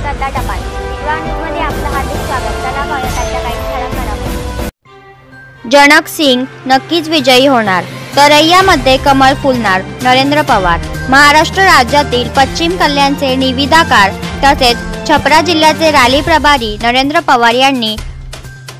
श्रद्धा टपाल. न्यूजमध्ये आपलं हार्दिक स्वागत. चला पाहूया त्याच्या काही ठळक घडामोडी. जनक सिंग नक्कीच विजयी होणार. तरैयामध्ये कमळ फुलणार नरेंद्र पवार. महाराष्ट्र राज्यातील पश्चिम कल्याणचे निविदाकार तसेच छपरा जिल्ह्याचे रॅली प्रभारी नरेंद्र पवार यांनी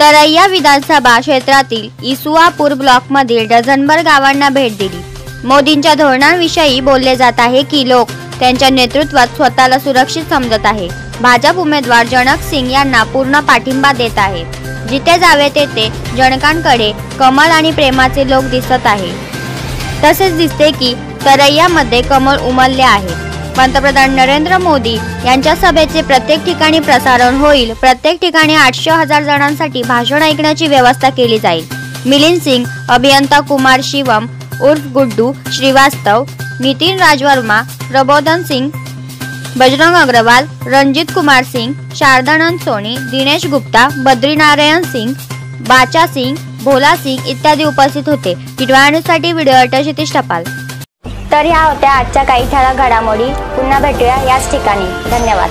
तरैया विधानसभा क्षेत्रातील इसुआपूर ब्लॉकमधील डझनभर गावांना भेट दिली. मोदींच्या धोरणांविषयी बोलले जात आहे की लोक त्यांच्या नेतृत्वात स्वतःला सुरक्षित समजत आहे. भाजप उमेदवार जनक सिंग यांना पूर्ण पाठिंबा देत आहे. जिथे जावे तेथे जनकांकडे कमल आणि प्रेमाचे लोक दिसत आहे. तसेच दिसते की तरैयामध्ये कमल उमलले आहे. पंतप्रधान नरेंद्र मोदी यांच्या सभेचे प्रत्येक ठिकाणी प्रसारण होईल. प्रत्येक ठिकाणी आठशे हजार जणांसाठी भाषण ऐकण्याची व्यवस्था केली जाईल. मिलिंद सिंग अभियंता कुमार शिवम उर्फ गुड्डू श्रीवास्तव नितीन राजवर्मा प्रबोधन सिंग बजरंग अग्रवाल रणजित कुमार सिंग शारदानंद सोनी दिनेश गुप्ता बद्रीनारायण सिंग बाचा सिंग भोला सिंग इत्यादी उपस्थित होते. साठी व्हिडिओ अट क्षितिश टपाल. तर ह्या होत्या आजच्या काही ठळक घडामोडी. पुन्हा भेटूया याच ठिकाणी. धन्यवाद.